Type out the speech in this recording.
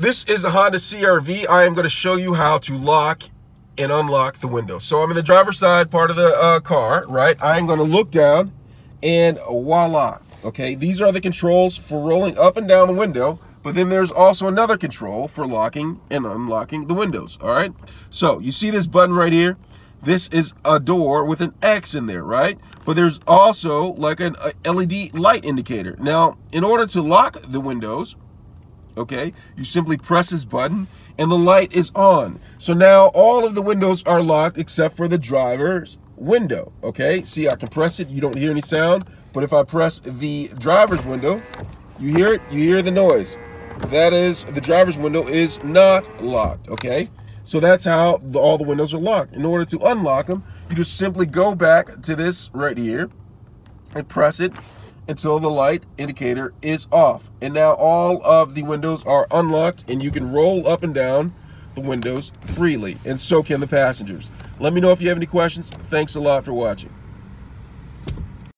This is a Honda CRV. I am going to show you how to lock and unlock the window. So I'm in the driver's side part of the uh, car, right? I'm going to look down and voila. Okay, these are the controls for rolling up and down the window, but then there's also another control for locking and unlocking the windows, all right? So you see this button right here? This is a door with an X in there, right? But there's also like an LED light indicator. Now, in order to lock the windows, okay? You simply press this button and the light is on. So now all of the windows are locked except for the driver's window, okay? See, I can press it, you don't hear any sound, but if I press the driver's window, you hear it, you hear the noise. That is, the driver's window is not locked, okay? So that's how the, all the windows are locked. In order to unlock them, you just simply go back to this right here and press it until the light indicator is off. And now all of the windows are unlocked and you can roll up and down the windows freely and so can the passengers. Let me know if you have any questions. Thanks a lot for watching.